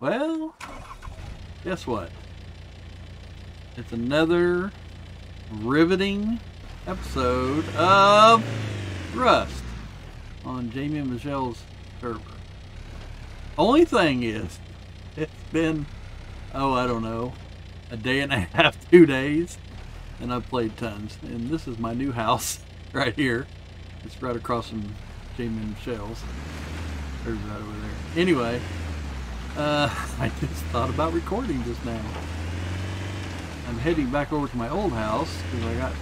Well, guess what? It's another riveting episode of Rust on Jamie and Michelle's server. Only thing is, it's been, oh, I don't know, a day and a half, two days, and I've played tons. And this is my new house right here. It's right across from Jamie and Michelle's. There's right over there. Anyway, uh, I just thought about recording just now. I'm heading back over to my old house because I got,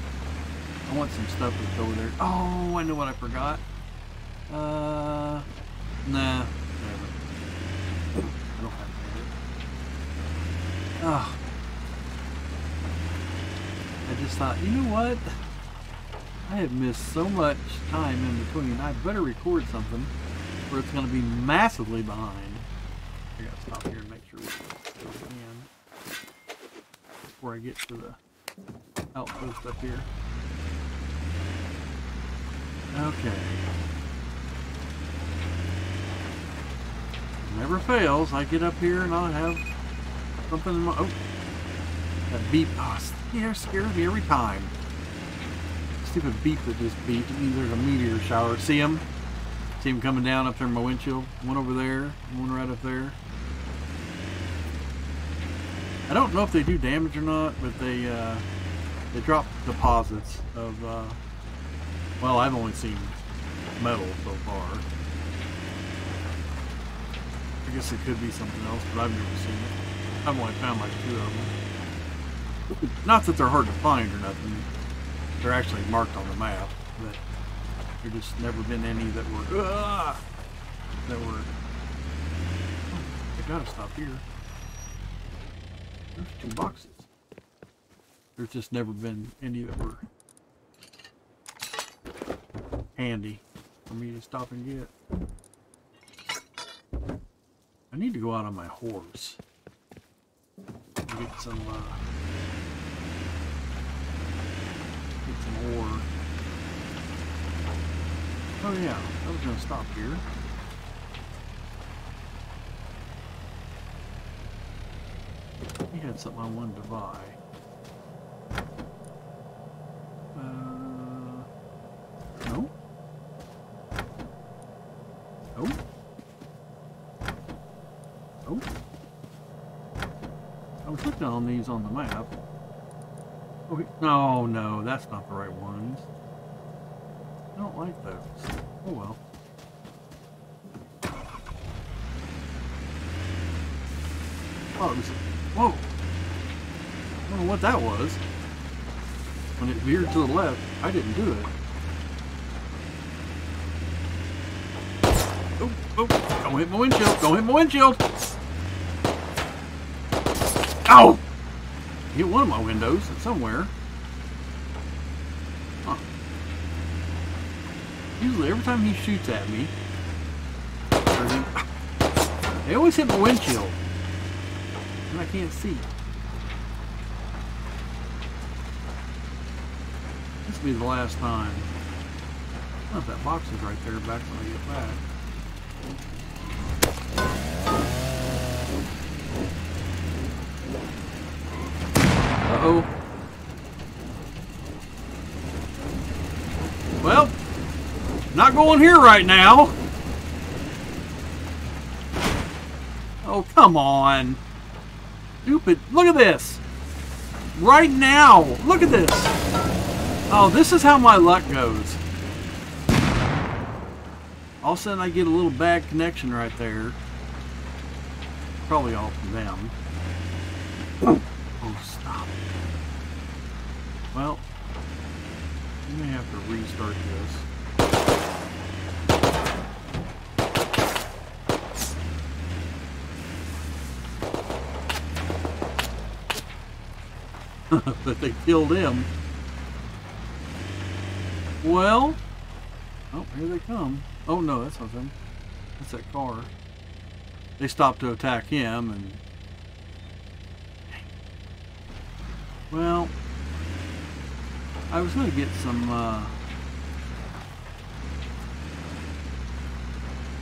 I want some stuff that's over there. Oh, I know what I forgot. Uh, nah. I don't have. Oh. I just thought, you know what? I have missed so much time in between. I better record something or it's going to be massively behind. I gotta stop here and make sure we can before I get to the outpost up here. Okay. Never fails. I get up here and I'll have something in my. Oh! That beep. Oh, yeah, scares me every time. Stupid beep that just means there's a meteor shower. See him? See him coming down up there in my windshield. One over there, one right up there. I don't know if they do damage or not, but they uh, they drop deposits of. Uh, well, I've only seen metal so far. I guess it could be something else, but I've never seen it. I've only found like two of them. Not that they're hard to find or nothing. They're actually marked on the map, but there just never been any that were uh, that were. I gotta stop here. There's two boxes. There's just never been any that were handy for me to stop and get. I need to go out on my horse. Get some uh, get some ore. Oh yeah, I was gonna stop here. Had something I wanted to buy. Uh, no? No? No? I was looking on these on the map. Oh, no, no, that's not the right ones. I don't like those. Oh well. Oh, it was, whoa. I don't know what that was. When it veered to the left, I didn't do it. Oh, oh, don't hit my windshield. Don't hit my windshield. Ow! Hit one of my windows somewhere. Huh. Usually every time he shoots at me, they always hit my windshield. And I can't see. Will be the last time. Oh, that box is right there back when I get back. Uh-oh. Well, not going here right now. Oh, come on. Stupid. Look at this. Right now. Look at this. Oh, this is how my luck goes. All of a sudden I get a little bad connection right there. Probably all from them. Oh, stop. Well, you may have to restart this. but they killed him. Well, oh, here they come. Oh no, that's not them. That's that car. They stopped to attack him, and well, I was going to get some uh,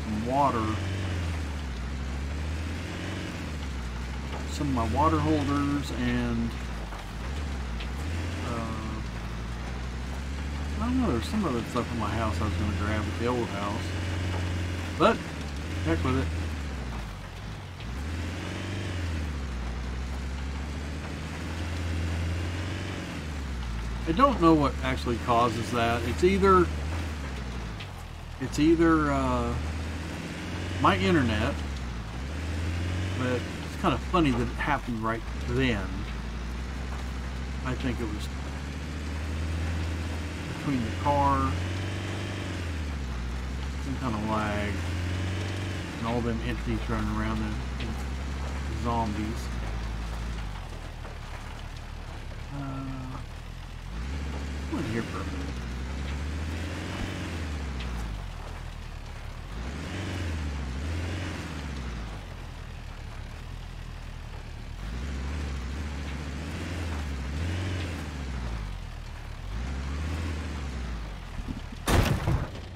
some water some of my water holders and I don't know, there's some other stuff in my house I was going to grab at the old house. But, heck with it. I don't know what actually causes that. It's either it's either uh, my internet, but it's kind of funny that it happened right then. I think it was between the car, some kind of lag, and all them entities running around the, the zombies. Uh, I'm here for a minute.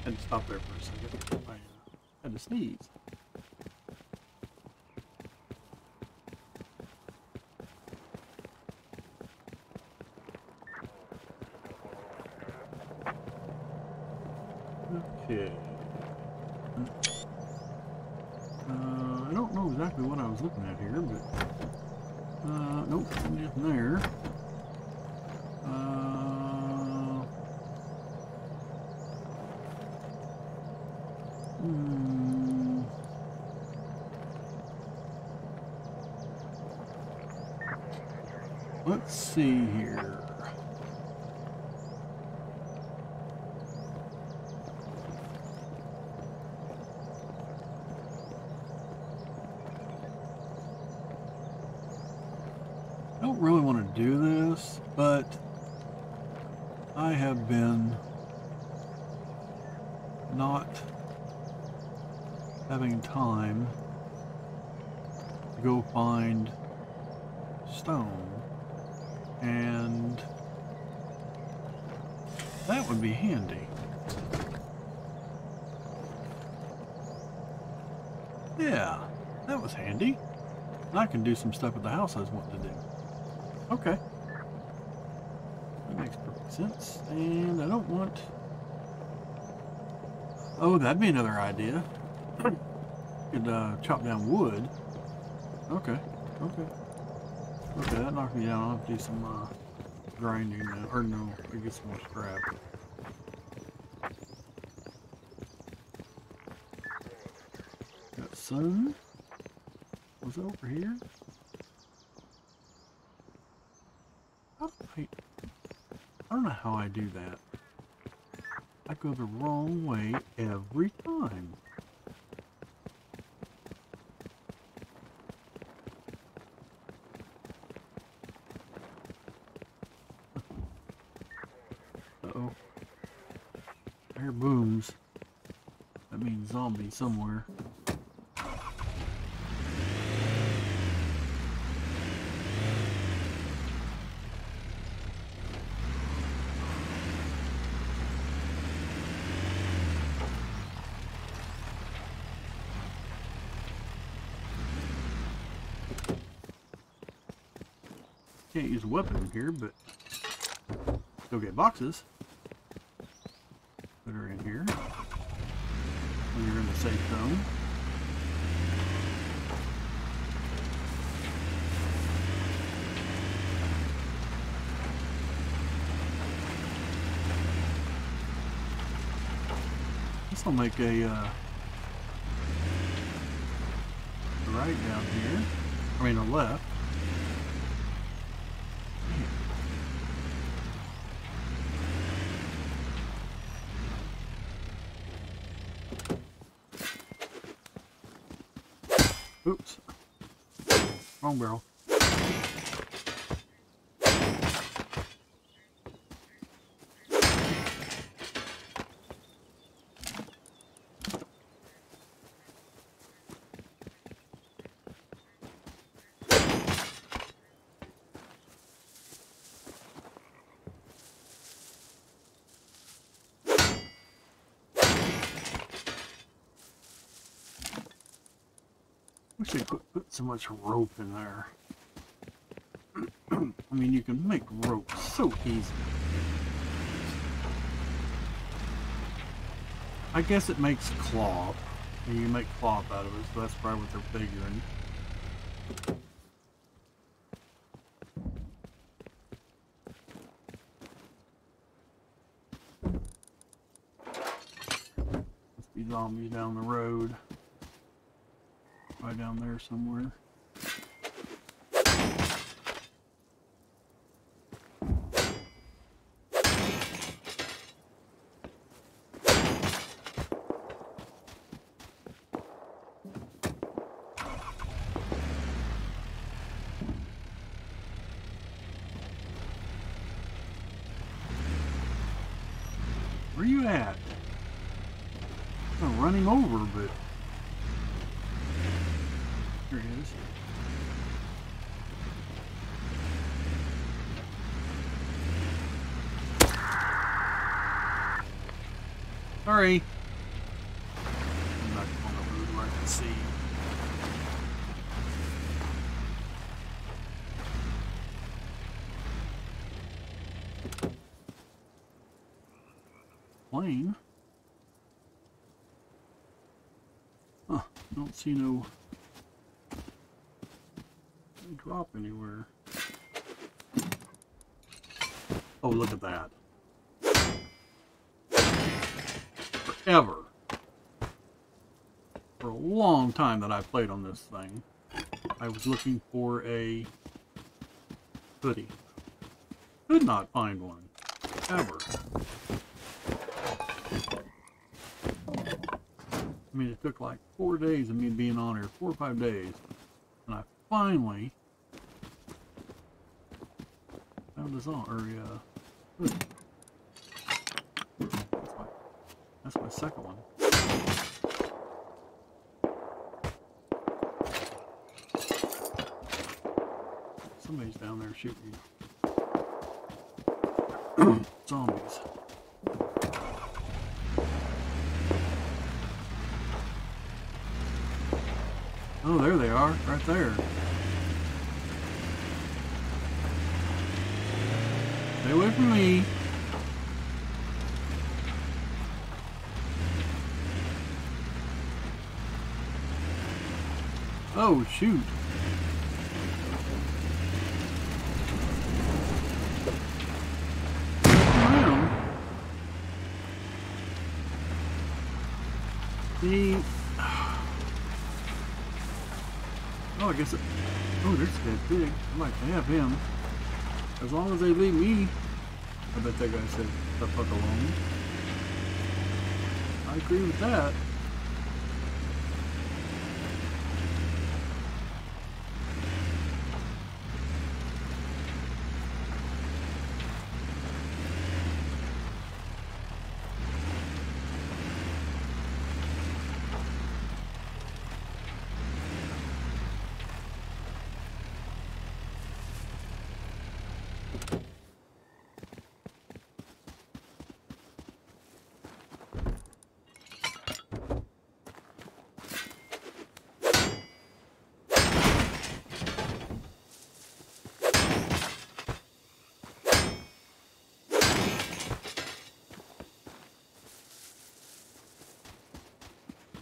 Had to stop there for a second. I uh, had to sneeze. Okay. Uh, I don't know exactly what I was looking at here, but uh, nope, nothing there. Uh, hmm. Let's see here. I don't really want to do this, but I have been not having time to go find stone and that would be handy. Yeah, that was handy. I can do some stuff at the house I was wanting to do. Okay. That makes perfect sense. And I don't want... Oh, that'd be another idea. Could uh, chop down wood. Okay. Okay. Okay, that knocked me down. I'll have to do some uh, grinding now. Or no, I get some more scrap. Some. Was over here? I, don't know how I do that. I go the wrong way every time. Uh-oh. I hear booms. That means zombie somewhere. Use a weapon here, but still get boxes that are in here when you're in the safe zone. This will make a uh, right down here. I mean a left. Oops. Wrong barrel. They put, put so much rope in there. I mean, you can make rope so easy. I guess it makes cloth. And you make cloth out of it, so that's probably what they're figuring. Must be zombies down the road. Right down there somewhere. Where you at? I'm gonna run him over, but here he is. Sorry. I'm not on the road where I can see. Plane. Huh, don't see no drop anywhere. Oh, look at that. Forever. For a long time that I played on this thing, I was looking for a hoodie. Could not find one. Ever. I mean, it took like four days of me being on here, four or five days, and I finally found this on, or uh, hoodie. That's my, that's my second one. Somebody's down there shooting zombies. Oh, there they are, right there. Stay away from me. Oh, shoot. See, Oh, I guess it. Oh, there's that pig. I'd like to have him. As long as they leave me. I bet that guy said the fuck alone. I agree with that.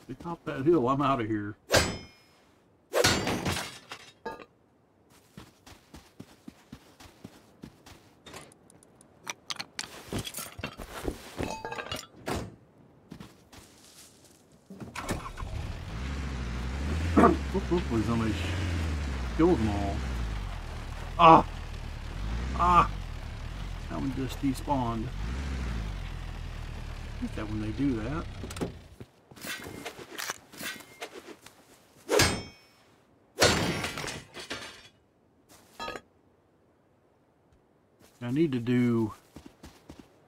They top that hill. I'm out of here. Hopefully somebody killed them all. Ah! Ah! That one just despawned. I that when they do that. I need to do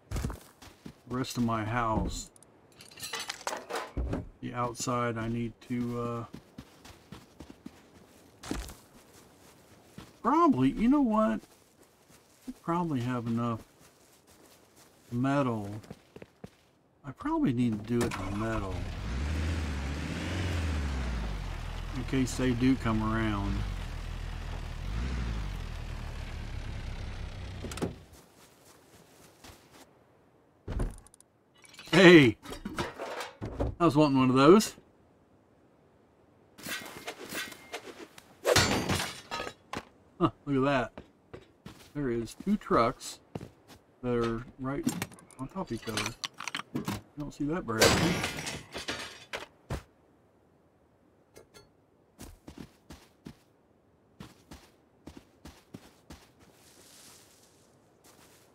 the rest of my house. The outside I need to uh probably you know what? I probably have enough metal. I probably need to do it in metal. in case they do come around. Hey! I was wanting one of those. Huh, look at that. There is two trucks that are right on top of each other. I don't see that very often.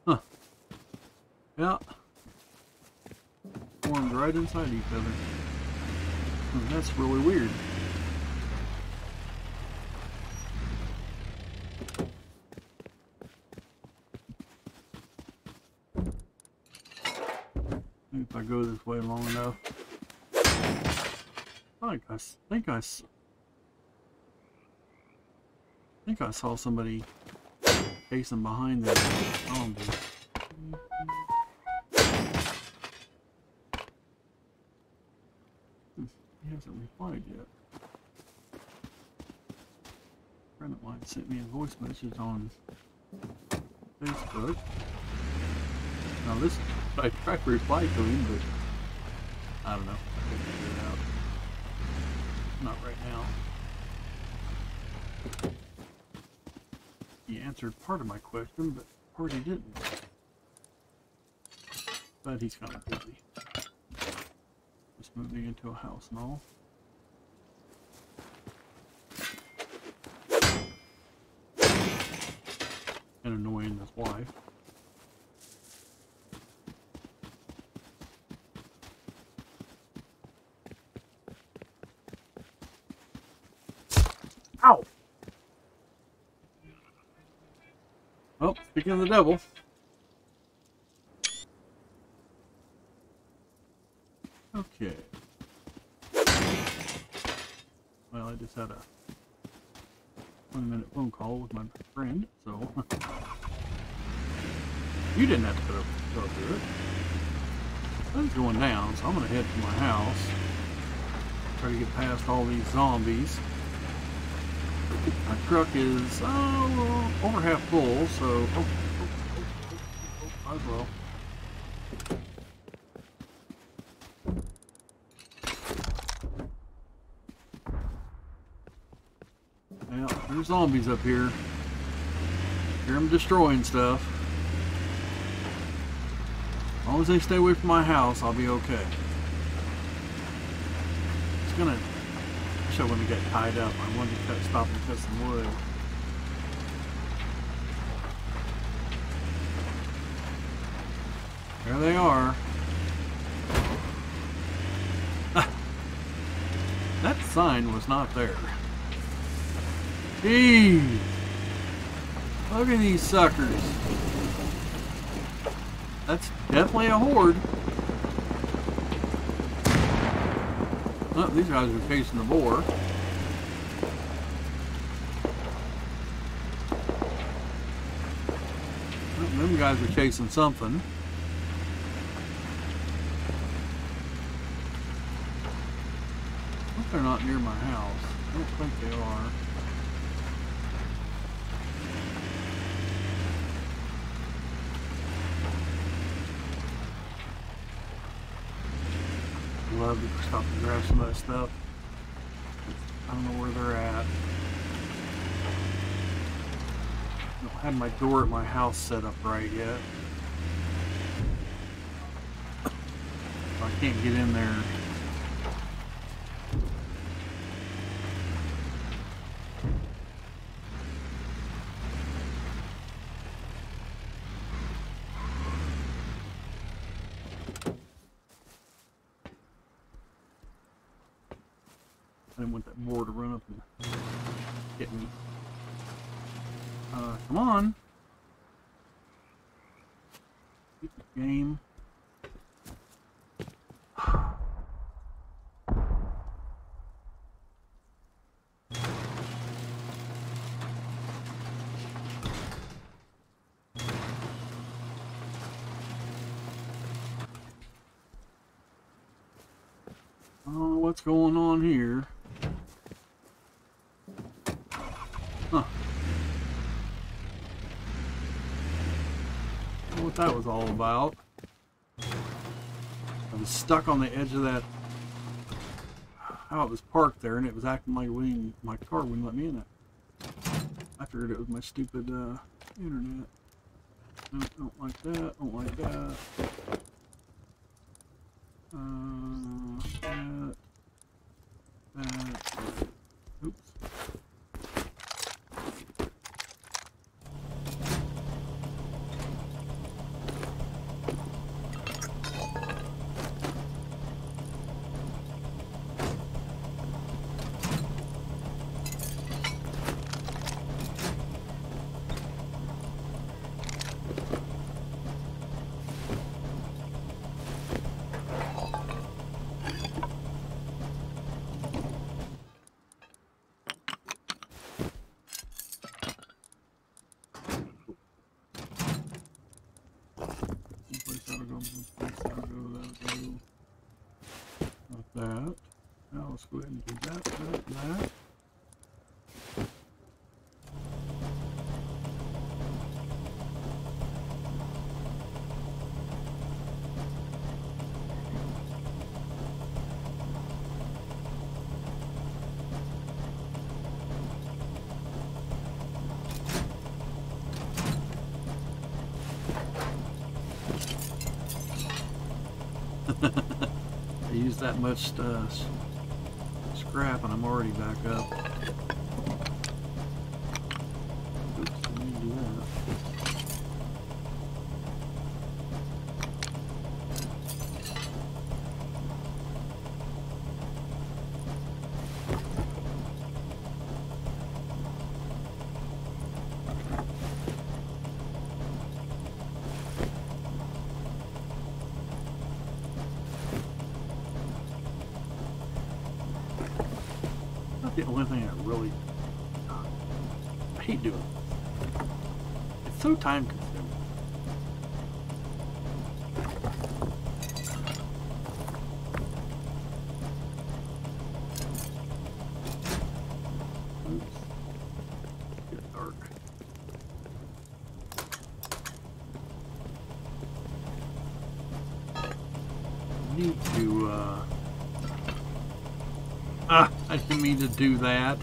Huh. Yeah. Formed inside each other. Hmm, That's really weird. If I go this way long enough. I think I think I think I saw somebody chasing behind that zombie. Replied yet. friend of mine sent me a voice message on Facebook. Now this, I tried to reply to him, but I don't know. I couldn't figure it out. Not right now. He answered part of my question, but part he didn't. But he's kind of busy. Just moving into a house and all. And annoying his wife. Ow! Oh, speaking of the devil. Okay. Well, I just had a one minute phone call with my friend, so you didn't have to go, go through it. I'm going down, so I'm gonna head to my house. Try to get past all these zombies. My truck is oh, over half full, so oh, oh, oh, as well. Yeah, there's zombies up here. Hear them destroying stuff. As long as they stay away from my house, I'll be okay. It's gonna. I wish I wouldn't get tied up. I wanted to stop cut some wood. There they are. Ah. that sign was not there. Jeez. Look at these suckers. That's definitely a horde. Oh, these guys are chasing the boar. Them guys are chasing something. they're not near my house. I don't think they are. Love to stop and grab some of that stuff. I don't know where they're at. Have my door at my house set up right yet. I can't get in there. what's going on here. Huh. what that was all about. I was stuck on the edge of that how it was parked there and it was acting like we, my car wouldn't let me in it. I figured it was my stupid uh, internet. No, don't like that, don't like that. Um, that. Now let's go ahead and do that, that, that. I used much uh, scrap and I'm already back up. I didn't mean to do that.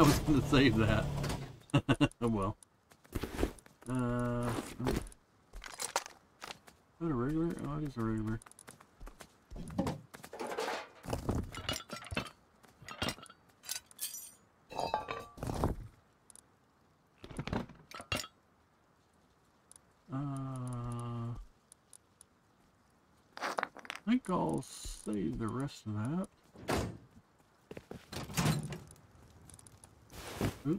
I was going to save that. oh well. Uh, is that a regular? Oh, it is a regular. Uh, I think I'll save the rest of that.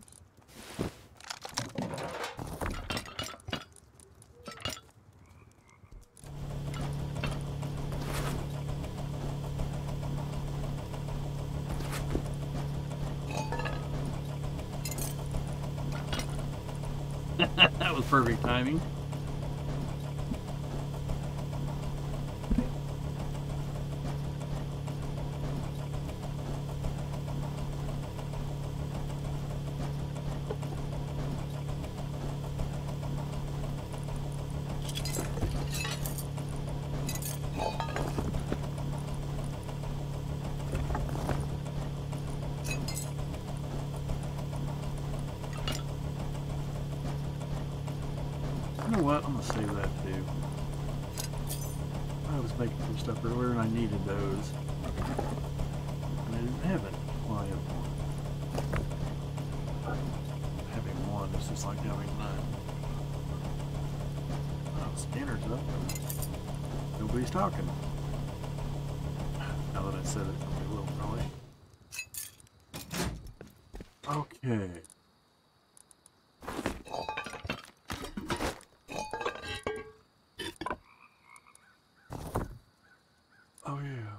That was perfect timing. Okay. Oh yeah.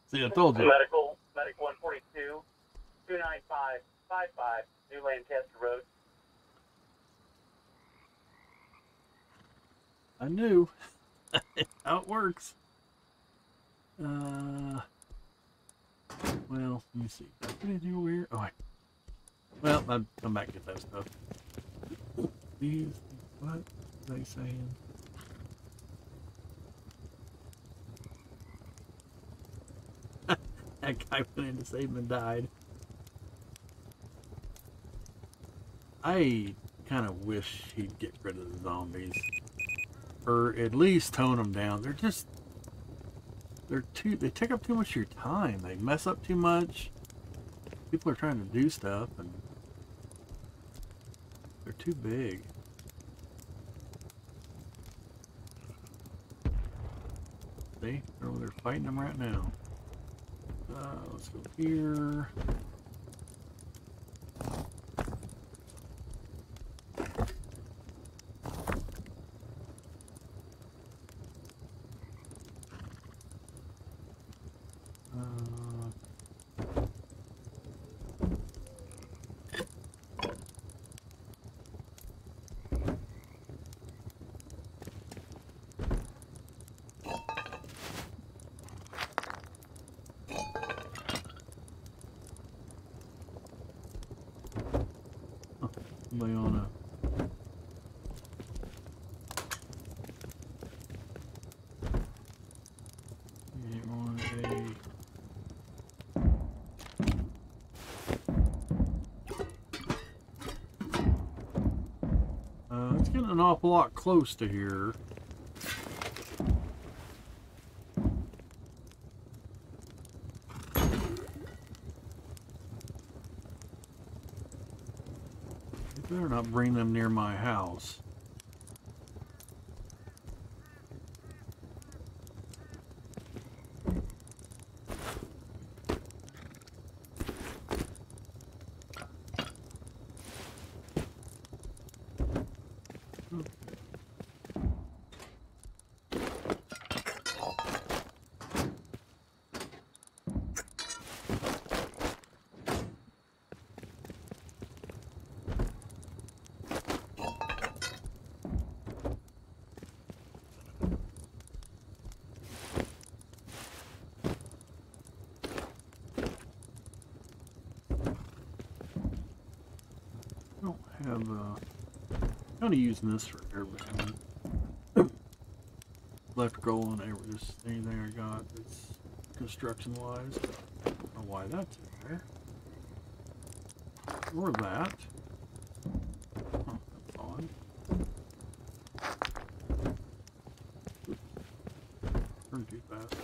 See, I told you. Medical, Medic 142, 29555, New Lancaster Road. I knew how it works. Uh, well, let me see. What Did I over here? Oh, wait. Well, I'll come back get that stuff. These, What are they saying? that guy went in to save him and died. I kind of wish he'd get rid of the zombies. Or at least tone them down. They're just... They're too... They take up too much of your time. They mess up too much. People are trying to do stuff and... They're too big. See? They're fighting them right now. Uh, let's go here. Uh, Somebody on a Yeah, on a Uh, it's getting an awful lot close to here. Better not bring them near my house. I don't have, I'm only using this for everything. Electrical and every, just anything I got that's construction wise. I don't know why that's in there. Or that. Oh, that's odd. Too fast.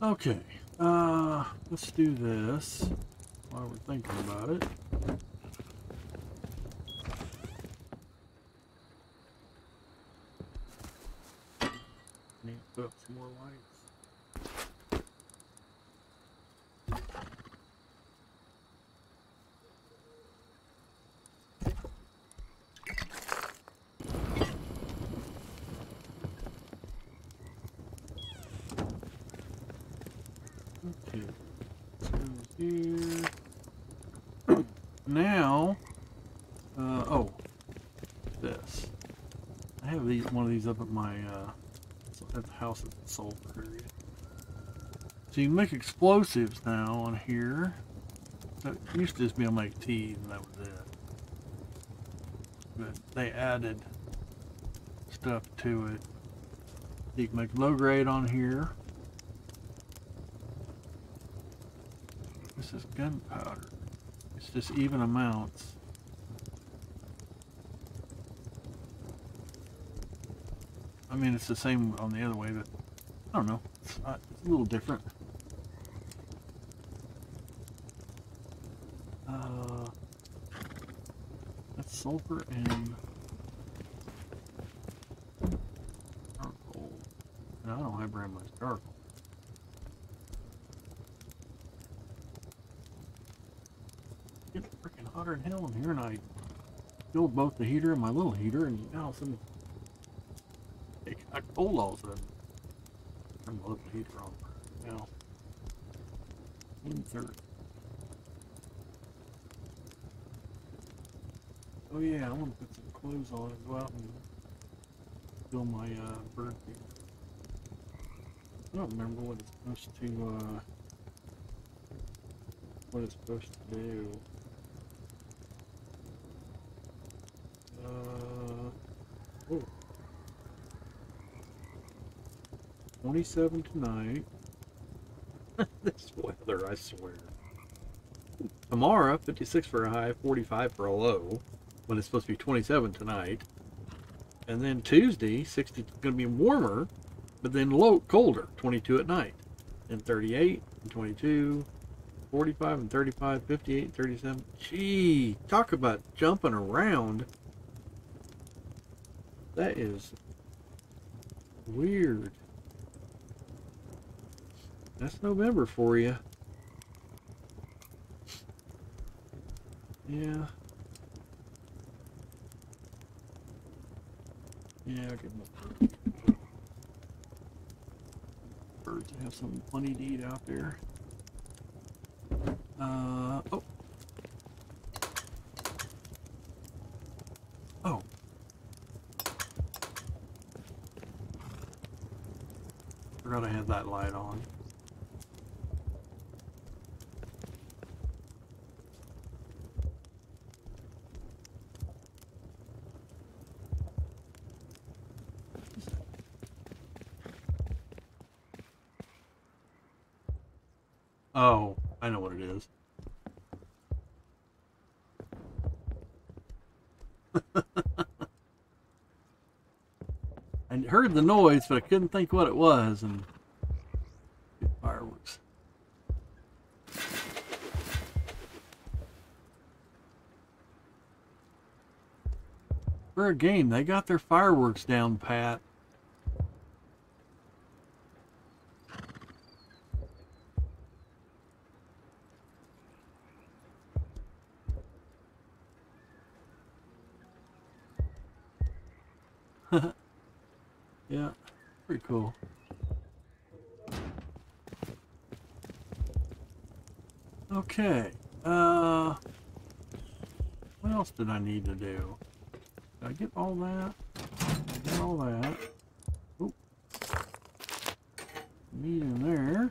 Okay. Uh, let's do this while we're thinking about it. Need to put up some more lights. Okay. Let's go here. Now, uh, oh, this. I have these one of these up at my uh, at the house at area. So you can make explosives now on here. That used to just be able to make teas and that was it. But they added stuff to it. You can make low grade on here. This is gunpowder. It's just even amounts. I mean, it's the same on the other way, but I don't know. It's, a little different. Uh, that's sulfur and charcoal. And I don't have very much charcoal. It's than hell in here, and I filled both the heater and my little heater, and now a it got cold all of a sudden. Turn my little heater on now. Insert. Oh yeah, I want to put some clothes on and go out and fill my uh, bird. I don't remember what it's supposed to uh, what it's supposed to do. Oh. 27 tonight. this weather, I swear. Tomorrow, 56 for a high, 45 for a low, when it's supposed to be 27 tonight. And then Tuesday, 60 going to be warmer, but then low colder, 22 at night. And 38 and 22, 45 and 35, 58 and 37. Gee, talk about jumping around. That is weird. That's November for you. Yeah. Yeah, I'll give a birds have some plenty to eat out there. Uh. Oh. Forgot I had that light on. Oh, I know what it is. Heard the noise, but I couldn't think what it was, and fireworks. For a game, they got their fireworks down pat. yeah, pretty cool. Okay, uh, what else did I need to do? Did I get all that? I got all that. Oop. Meat in there.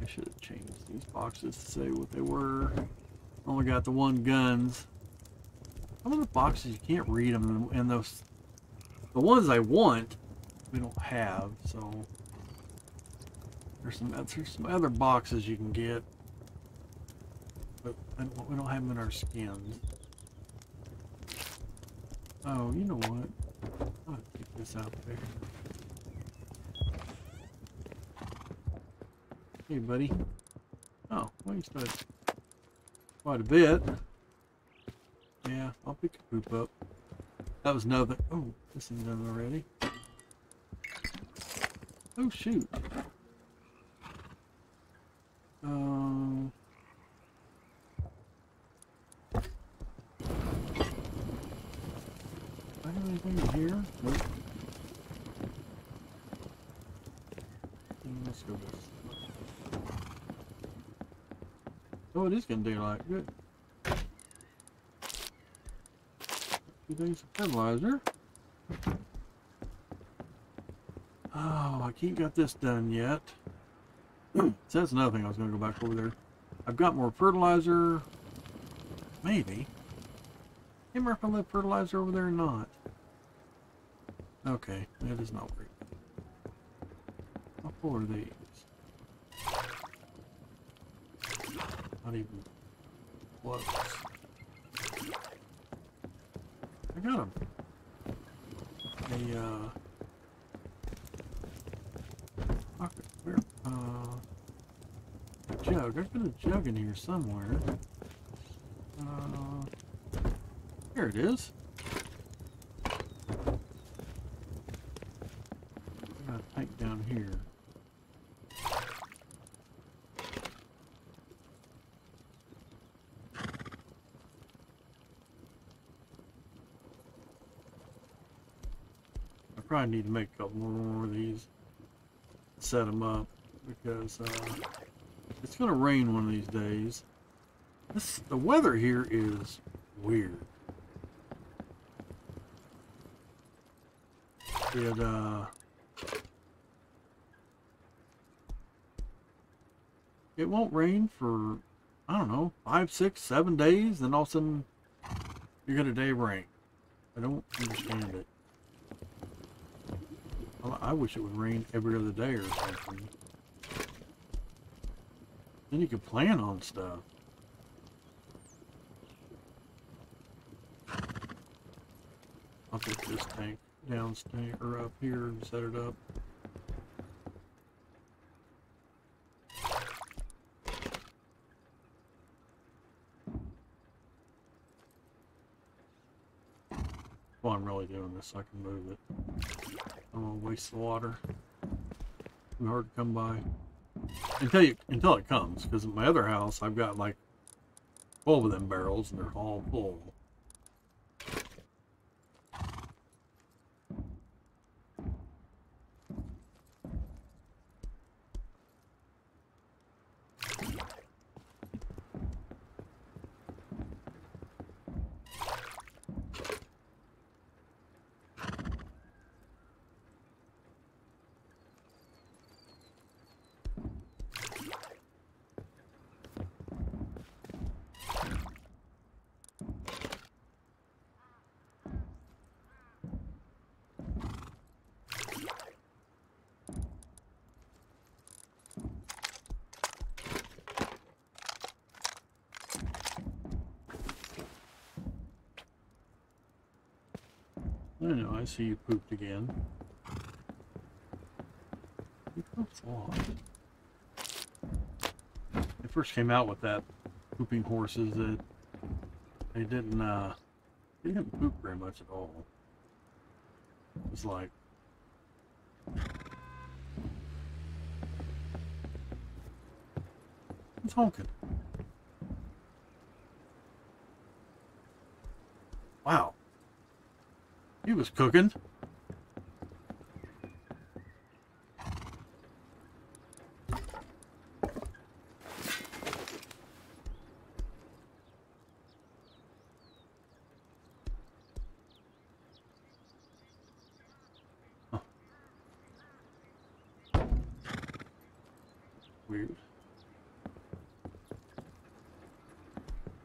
I should have changed these boxes to say what they were. Only got the one guns. Some of the boxes you can't read them, and those, the ones I want, we don't have. So there's some there's some other boxes you can get, don't- we don't have them in our skins. Oh, you know what? I'll keep this out there. Hey, buddy. Oh, well, you quite a bit. Yeah, I'll pick a poop up. That was nothing. Oh, this is done already. Oh, shoot. Um. I have anything in here? Nope. Mm, Let's go this. Oh, it is getting like. Good. Two things of fertilizer. Oh, I can't got this done yet. so that's another thing I was to go back over there. I've got more fertilizer. Maybe. I can't remember if I left fertilizer over there or not. Okay, that is not working. How full are these? Not even close. I got him. A, uh... Where, uh... Jug. There's been a jug in here somewhere. Uh... Here it is. I got a tank down here. I probably need to make a couple more of these. Set them up because uh, it's gonna rain one of these days. This the weather here is weird. It uh it won't rain for I don't know, five, six, seven days, then all of a sudden you get a day of rain. I don't understand it. I- wish it would rain every other day or something. Then you could plan on stuff. I'll take this tank downstairs or up here and set it up. Well, I'm really doing this so I can move it. I don't want to waste the water. It's hard to come by. Until you until it comes, because at my other house I've got like twelve of them barrels and they're all full. I see you pooped again. A. They first came out with that pooping horses that they didn't uh they didn't poop very much at all. It was like Who's honking? Wow. He was cooking. Huh. Weird.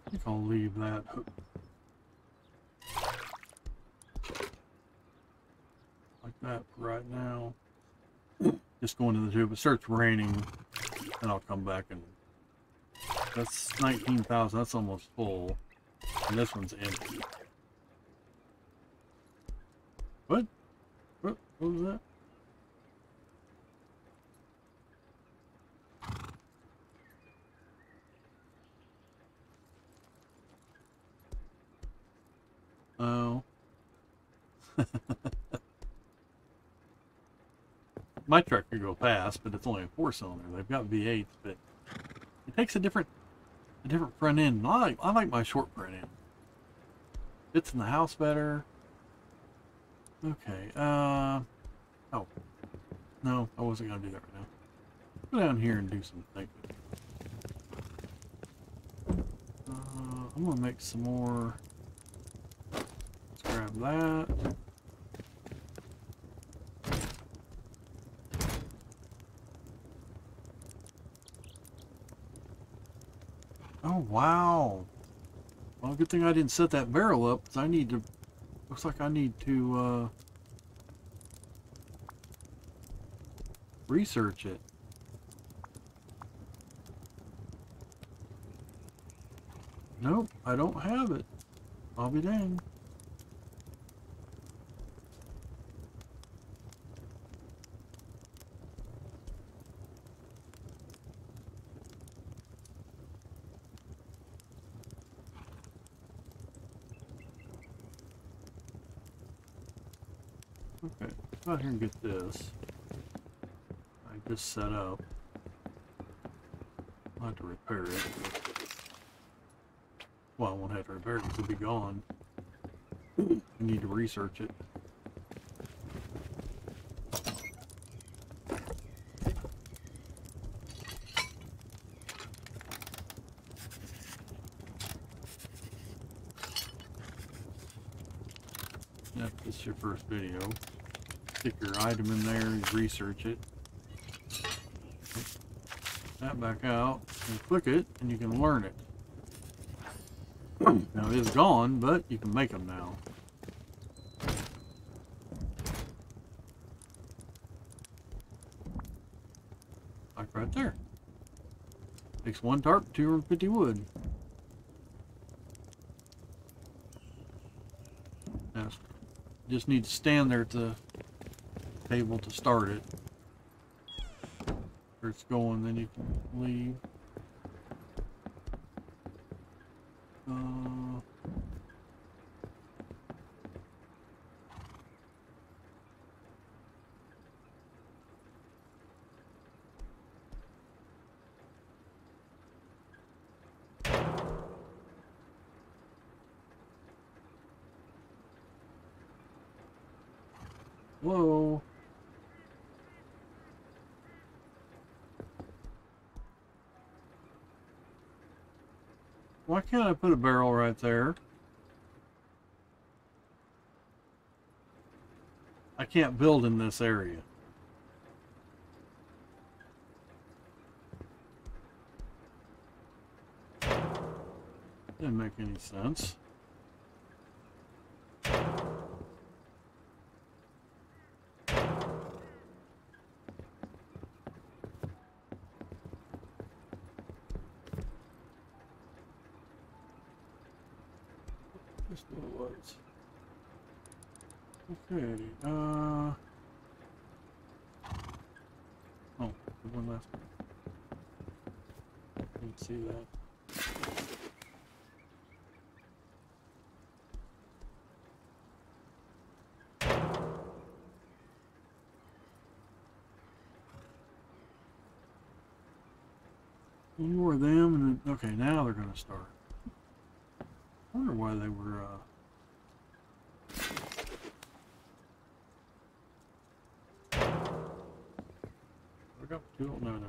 I think I'll leave that hook like that for right now. Just going to tube. It starts raining, and I'll come back and that's nineteen thousand. That's almost full, and this one's empty. What? What? What was that? Oh. My truck go past, but it's only a four cylinder. They've got V8s, but it takes a different a different front end. I like I like my short front end. Fits in the house better. Okay, uh oh. No, I wasn't gonna do that right now. Go down here and do some thinking. Uh, I'm gonna make some more Let's grab that. Oh, wow. Well, good thing I didn't set that barrel up, 'cause I need to... Looks like I need to, uh... Research it. Nope, I don't have it. I'll be dang. Okay, go out here and get this. I just set up. I'll have to repair it. Well, I won't have to repair it because it'll be gone. I need to research it. Yep, this is your first video. Stick your item in there and research it. That back out. and click it, and you can learn it. now, it is gone, but you can make them now. Like right there. Takes one tarp, 250 wood. Now, just need to stand there at the table to start it. Where it's going, then you can leave. Uh, Whoa. Why can't I put a barrel right there? I can't build in this area. Didn't make any sense. Just what it was. Okay, uh... Oh, the one left. That. One more of them, and then, okay, now they're gonna start. I wonder why they were, uh... Look up two, no, no.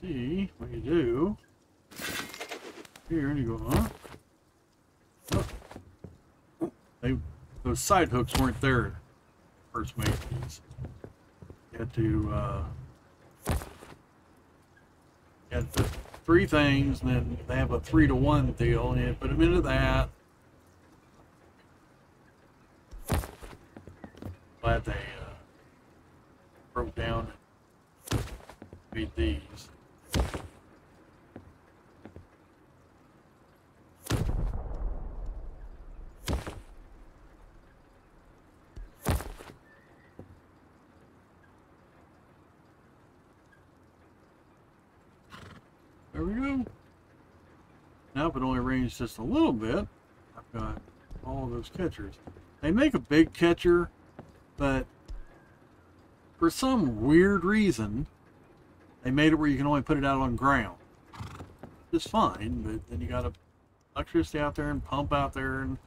See what you do here and you go, huh? Oh. They, those side hooks weren't there first made these. You had to, uh, had three things and then they have a three to one deal and you put them into that. Glad they, uh, broke down and made these. There we go. Now it only rains just a little bit, I've got all those catchers. They make a big catcher, but for some weird reason, they made it where you can only put it out on ground. It's fine, but then you got to electricity out there and pump out there, and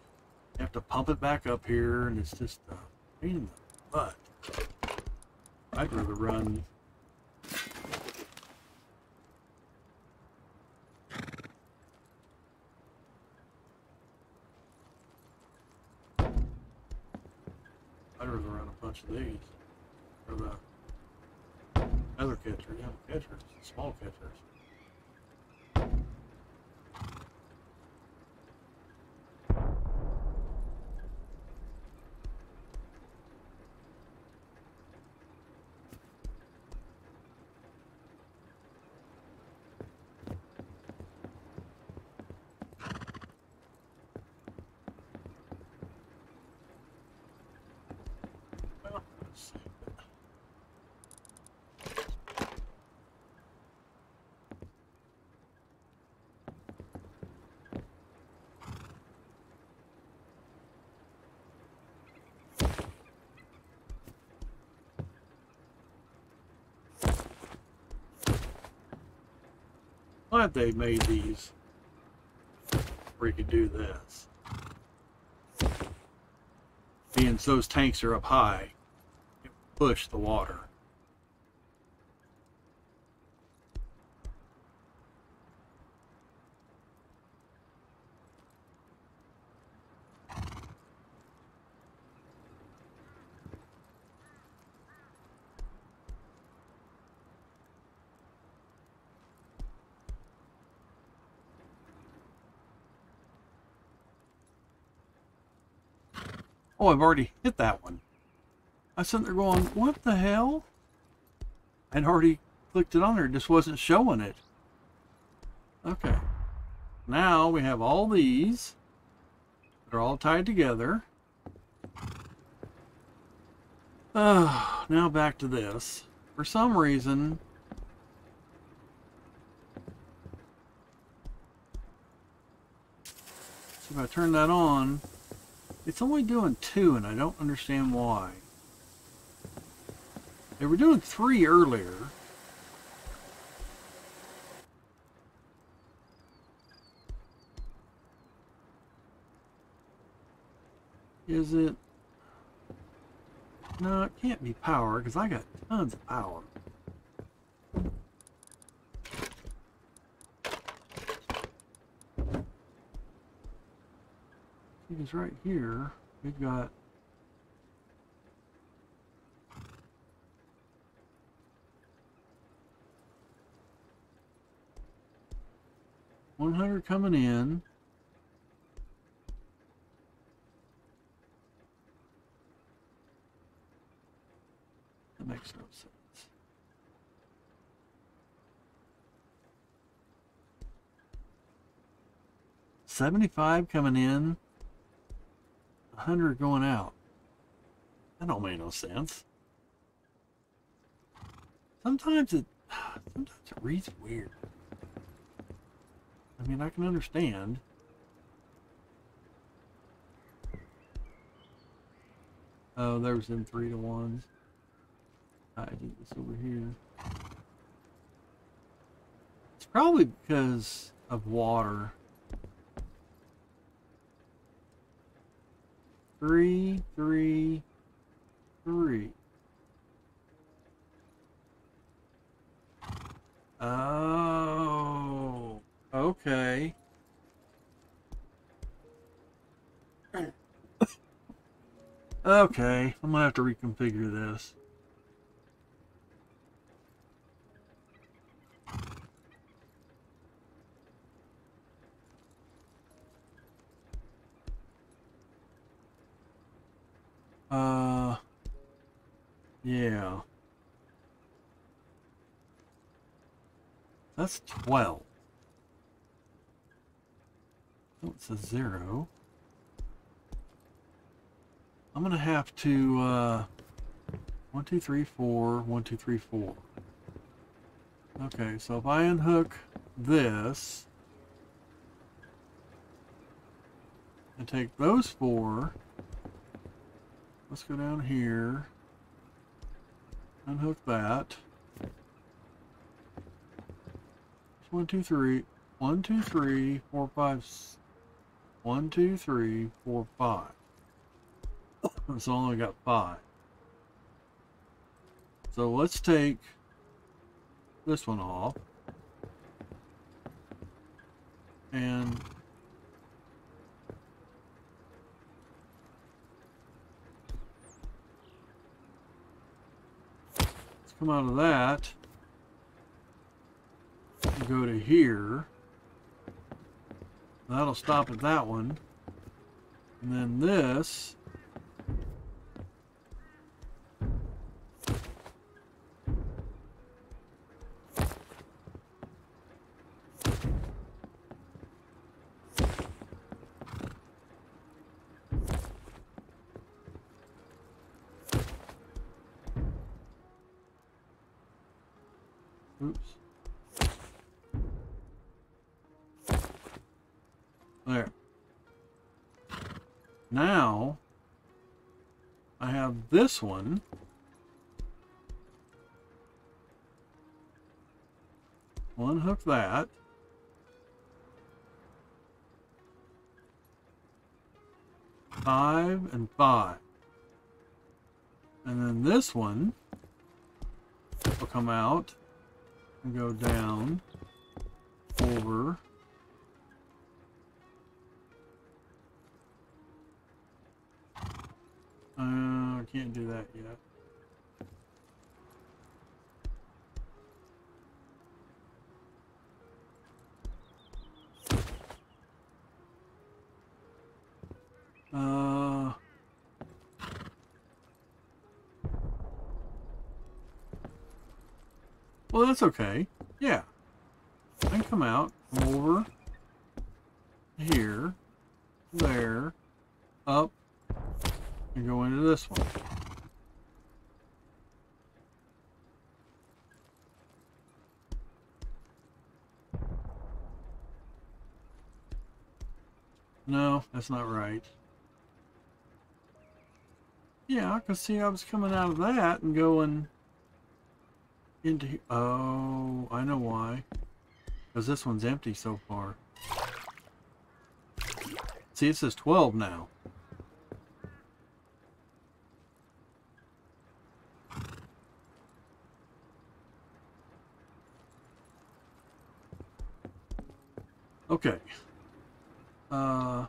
you have to pump it back up here, and it's just a pain in the butt. I'd rather run I'd rather run a bunch of these. Or the other catcher, yeah, catchers, small catchers. Glad they made these where you could do this. Being those tanks are up high, push the water. Oh, I've already hit that one. I sitting there going, what the hell? I'd already clicked it on there, it just wasn't showing it. Okay. Now we have all these. They're all tied together. Uh, now back to this. For some reason, so if I turn that on, it's only doing two, and I don't understand why. They were doing three earlier. Is it? No, it can't be power because I got tons of power. Because right here, we've got one hundred coming in. That makes no sense. Seventy-five coming in. 100 going out. That don't make no sense. Sometimes it sometimes it reads weird. I mean, I can understand. Oh, there was in three to ones. I did this over here. It's probably because of water. Three, three, three. Oh, okay. Okay, I'm gonna have to reconfigure this. Uh, yeah. That's 12. Oh, it says zero. I'm gonna have to, uh, one, two, three, four, one, two, three, four. Okay, so if I unhook this and take those four, let's go down here, unhook that. One, two, three, one, two, three, four, five, one, two, three, four, five. It's only got five. So let's take this one off. And come out of that go to here. That'll stop at that one. And then this this one. One hook that. Five and five. And then this one will come out and go down, over, Uh, I can't do that yet. Uh... Well, that's okay. Yeah. I can come out over here, there, up, and go into this one. No, that's not right. Yeah, I can see I was coming out of that and going into... he- Oh, I know why. Because this one's empty so far. See, it says 12 now. Okay. Uh...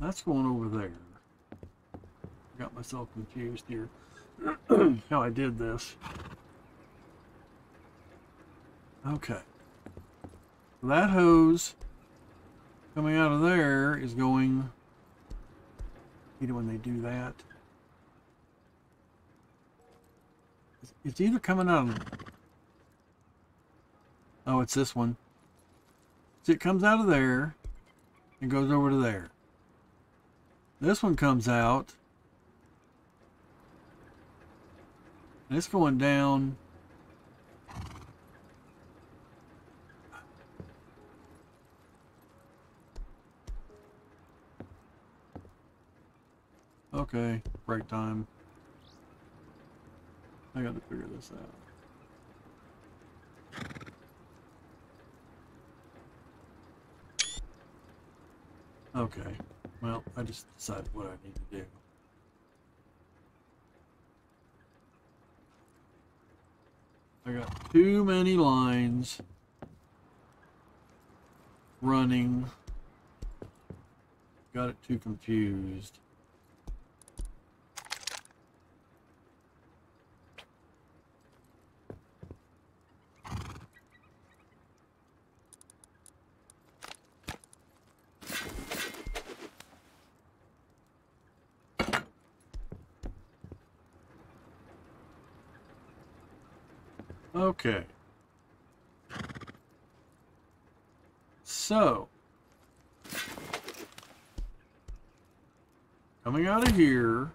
That's going over there. Got myself confused here. How I did this. Okay. That hose coming out of there is going. You know when they do that. It's- either coming out of. Oh, it's this one. See, it comes out of there and goes over to there. This one comes out. And it's going down. Okay, break time. I got to figure this out. Okay. Well, I just decided what I need to do. I got too many lines running. Got it too confused. Okay. So, coming out of here,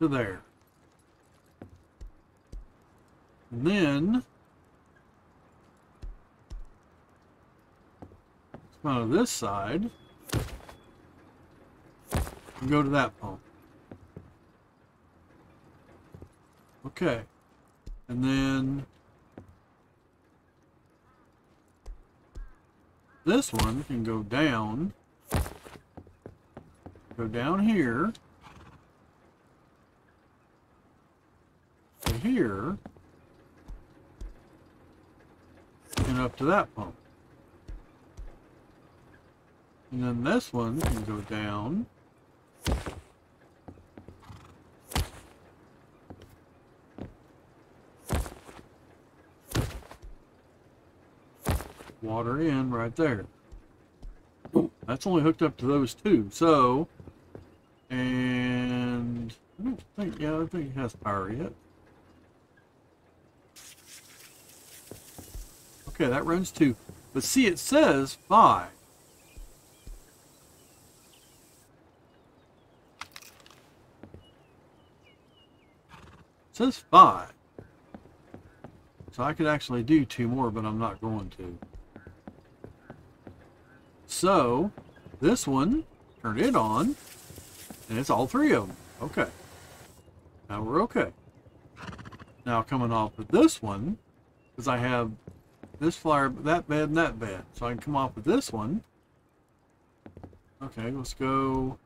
to there. And then, out of this side and go to that pump. Okay. And then this one can go down, go down here, to here, and up to that pump. And then this one can go down. Water in right there. That's only hooked up to those two. So, and I don't think, yeah, I don't think it has power yet. Okay, that runs two. But see, it says five. Says five. So I could actually do two more, but I'm not going to. So, this one, turn it on, and it's all three of them. Okay. Now we're okay. Now coming off of this one, because I have this flyer, that bed, and that bed. So I can come off of this one. Okay, let's go.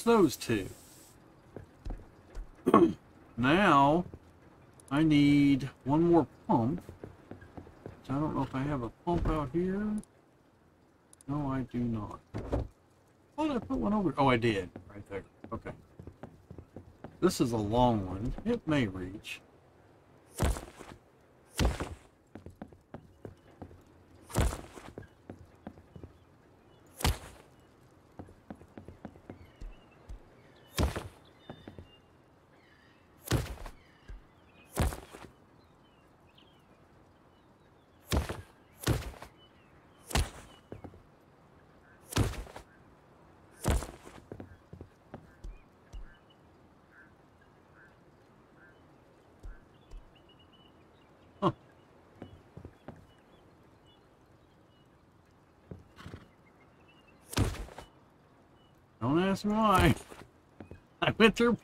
It's those two. now, I need one more pump. I don't know if I have a pump out here. No, I do not. Why did I put one over? Oh, I did. Right there. Okay. This is a long one. It may reach. Don't ask why. I went through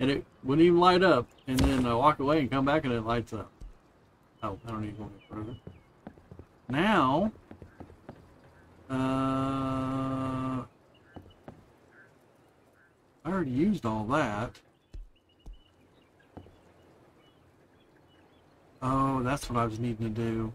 and it wouldn't even light up. And then I walk away and come back and it lights up. Oh, I don't to go any further. Now, uh, I already used all that. Oh, that's what I was needing to do.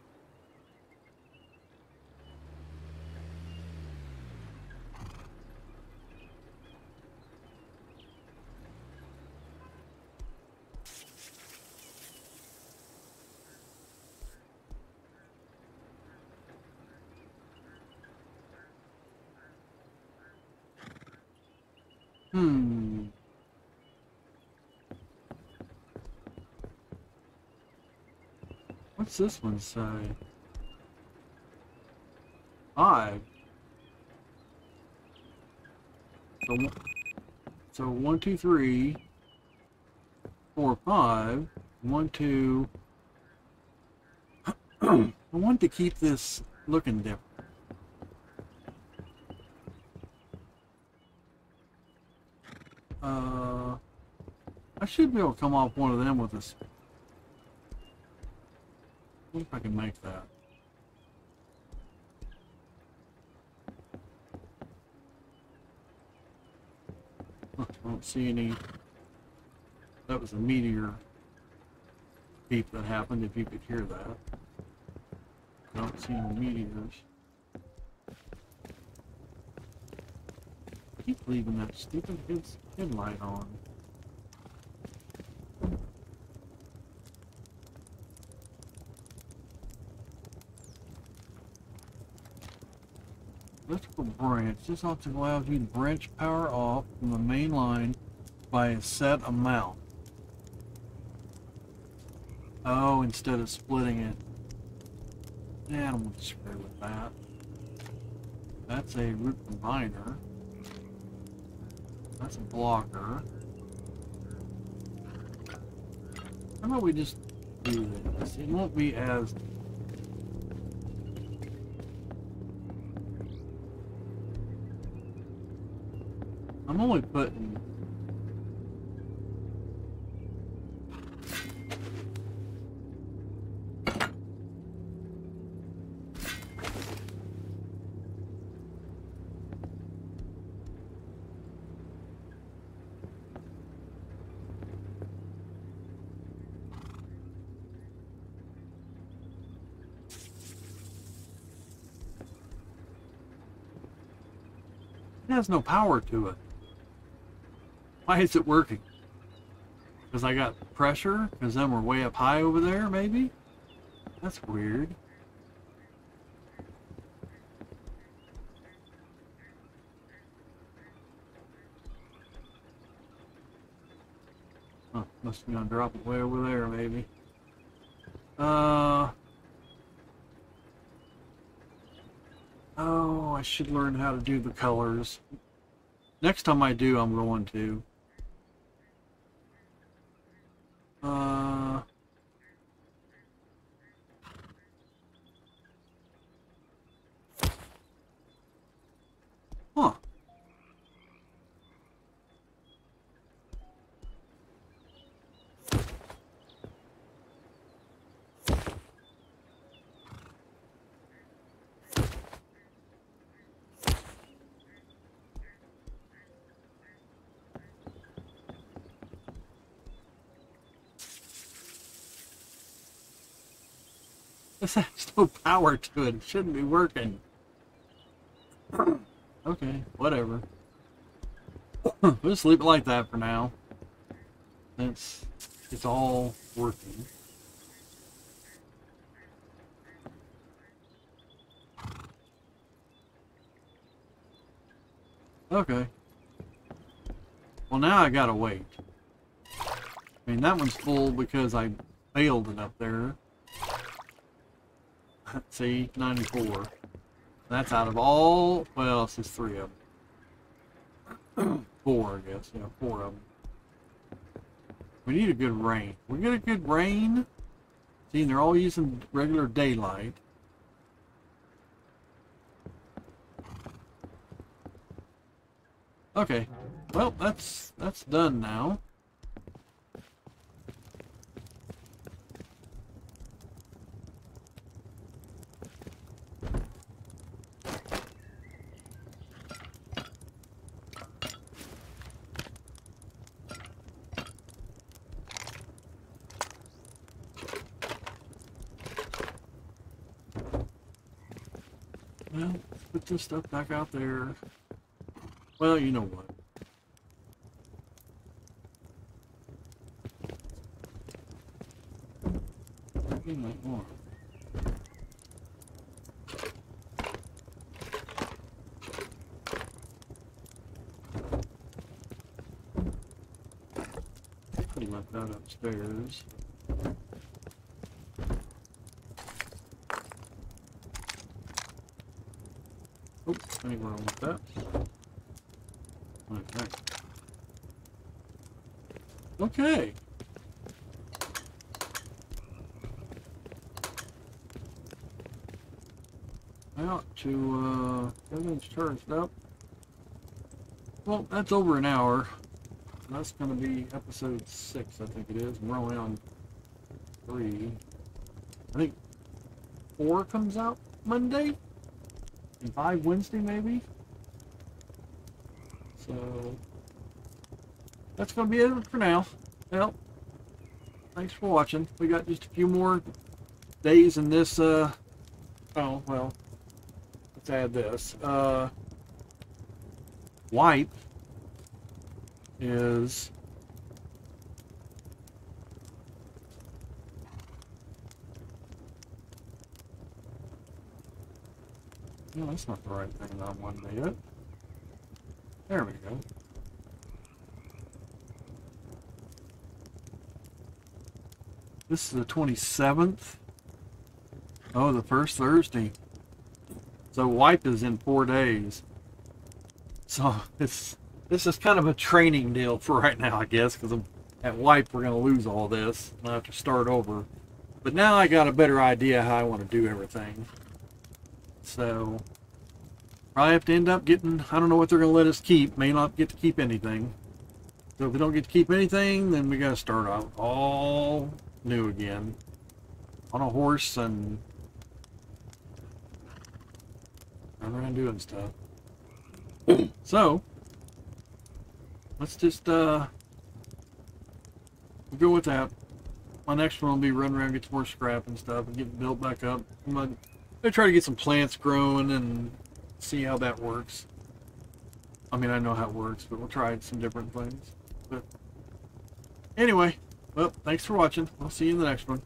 Hmm. What's this one say? Five. So, so one, two, three, four, five. One, two. I want to keep this looking different. Should be able to come off one of them with this. What if I can make that? I don't see any. That was a meteor beep that happened, if you could hear that. I don't see any meteors. Keep leaving that stupid headlight on. Electrical branch. This option allows you to branch power off from the main line by a set amount. Oh, instead of splitting it. Yeah, I don't want to screw with that. That's a root combiner. That's a blocker. How about we just do this? It won't be as I'm only putting It has no power to it. Why is it working? Because I got pressure? Because then we're way up high over there, maybe? That's weird. Huh, must be gonna drop it way over there, maybe. Uh... Oh, I should learn how to do the colors. Next time I do, I'm going to. Uh... Huh. This has no power to it. It shouldn't be working. okay, whatever. we'll just leave it like that for now. Since it's all working. Okay. Well, now I gotta wait. I mean, that one's full because I failed it up there. See, 94. That's out of all, well, it's just three of them. four, I guess. Yeah, four of them. We need a good rain. We get a good rain. See, they're all using regular daylight. Okay. Well, that's that's done now. Well, put this stuff back out there. Well, you know what. Could have left that upstairs. Oh, ain't wrong with that. Okay. Okay. Out to, uh, everything's charged up. Well, that's over an hour. That's gonna be episode six, I think it is. We're only on three. I think four comes out Monday? And five Wednesday, maybe? So, that's going to be it for now. Well, thanks for watching. We got just a few more days in this, uh, oh, well, let's add this. Uh, wipe is No, that's not the right thing that I wanted to hit. There we go. This is the 27th. Oh, the first Thursday. So wipe is in four days. So this this is kind of a training deal for right now, I guess, because at wipe we're going to lose all this. I'll have to start over. But now I got a better idea how I want to do everything. So probably have to end up getting, I don't know what they're going to let us keep. May not get to keep anything. So if we don't get to keep anything, then we got to start out all new again. On a horse and run around doing stuff. so, let's just uh, we'll go with that. My next one will be run around, get some more scrap and stuff, and get built back up. I'm gonna, try to get some plants growing and see how that works. I mean, I know how it works, but we'll try some different things. But anyway, well, thanks for watching. I'll see you in the next one.